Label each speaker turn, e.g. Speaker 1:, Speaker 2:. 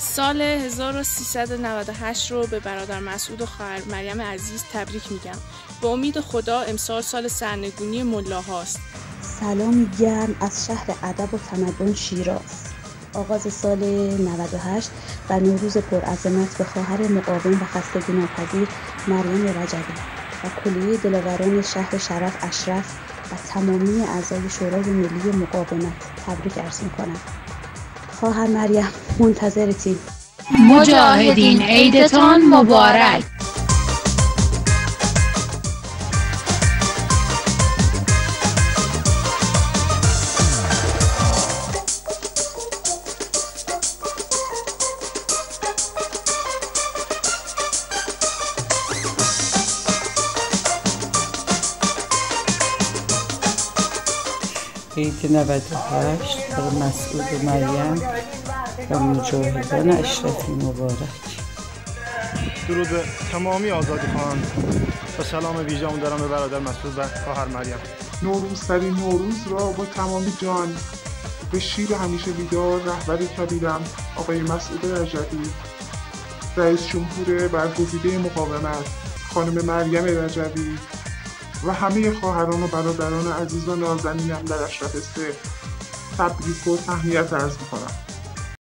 Speaker 1: سال 1398 رو به برادر مسعود و خواهر مریم عزیز تبریک میگم. به امید خدا امسال سال سرنگونی ملاهاست
Speaker 2: سلامی گرم از شهر ادب و تمدن شیراز. آغاز سال 98 و نوروز پرعظمت به خواهر مقاوم و خستگی ناپذیر مریم رجبی و کلیه دلاوران شهر شرف اشرف و تمامی اعضای شورای ملی مقاومت تبریک عرض می‌کنم. خواهر مریم. منتظرتیم.
Speaker 3: مجاهدین عیدتان مبارک.
Speaker 4: عید 98 برای مسعود مریم و مجاهدان اشرفی مبارک.
Speaker 5: درود به تمامی آزادی خواهان و سلام ویژه‌ام دارم به برادر مسعود و خواهر مریم.
Speaker 6: نوروزترین نوروز را با تمام جان به شیر همیشه بیدار رهبر کبیرم آقای مسعود رجبی رئیس جمهور برگزیده مقاومت. خانم مریم رجبی و همه خواهران و برادران عزیز و نازنینم در اشرف سه تبریک و تهنیت ارز می‌کنم.